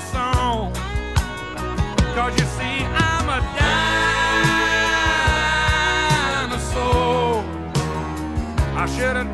song. Cause you see, I'm a dinosaur. I should have.